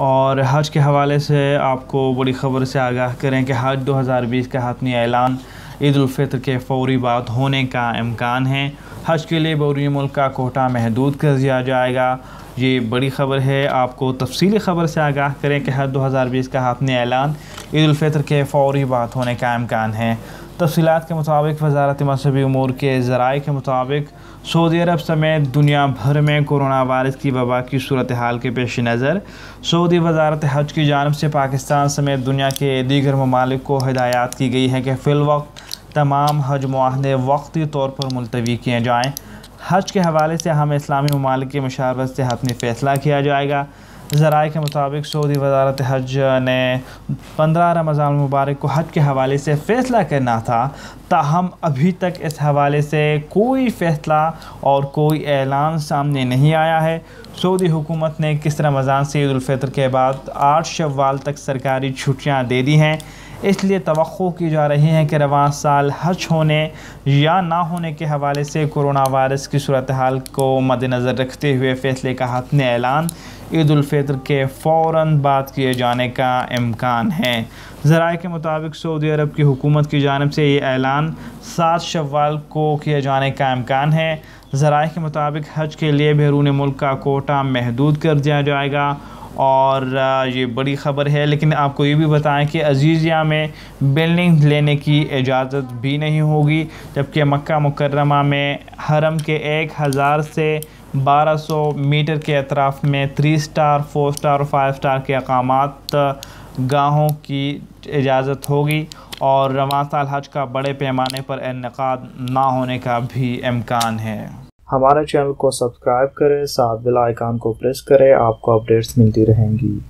और हज के हवाले से आपको बड़ी ख़बर से आगाह करें कि हज 2020 का हतमी ऐलान ईद फ़ितर के फौरी बाद होने का इम्कान है। हज के लिए बौरी मुल्क का कोटा महदूद कर दिया जाएगा। ये बड़ी ख़बर है। आपको तफसीली ख़बर से आगाह करें कि हज 2020 का हतमी ऐलान ईद फ़ितर के फौरी बात होने का इम्कान है। तफसीत के मुताबिक वजारत मजहबी अमूर के ज़राए के मुताबिक सऊदी अरब समेत दुनिया भर में कोरोना वायरस की वबा की सूरत हाल के पेश नज़र। सऊदी वजारत हज की जानब से पाकिस्तान समेत दुनिया के दीगर ममालिक को हिदायत की गई है कि फ़िलवक्त तमाम हज माहदे वक्ती तौर पर मुलतवी किए जाएँ। हज के हवाले से हम इस्लामी ममालिक की मशावरत से हतमी फ़ैसला किया जाएगा। ज़राए के मुताबिक सऊदी वजारत हज ने पंद्रह रमज़ान मुबारक को हज के हवाले से फ़ैसला करना था। ताहम अभी तक इस हवाले से कोई फ़ैसला और कोई ऐलान सामने नहीं आया है। सऊदी हुकूमत ने किस रमज़ान से ईदाफ़ितर के बाद आठ शवाल तक सरकारी छुट्टियाँ दे दी हैं। इसलिए तो की जा रही है कि रवा साल हज होने या ना होने के हवाले से कोरोना वायरस की सूरत हाल को मद्दनज़र रखते हुए फ़ैसले का हक ने ऐलान। ईदालफ़ितर के फ़ौर बाद किए जाने का इम्कान है। ज़राए के मुताबिक सऊदी अरब की हुकूमत की जानब से ये ऐलान सात शवाल को किए जाने का इम्कान है। ज़राए के मुताबिक हज के लिए बैरून मुल्क का कोटा महदूद कर दिया जाएगा और ये बड़ी ख़बर है, लेकिन आपको ये भी बताएँ कि अजीज़िया में बिल्डिंग लेने की इजाज़त भी नहीं होगी, जबकि मक्का मुकर्रमा में हरम के एक हज़ार से 1200 मीटर के अतराफ़ में थ्री स्टार फोर स्टार और फाइव स्टार के अकाम गाहों की इजाज़त होगी और रवा साल हज का बड़े पैमाने पर इनका ना होने का भी इम्कान है। हमारे चैनल को सब्सक्राइब करें, साथ बेल आइकान को प्रेस करें, आपको अपडेट्स मिलती रहेंगी।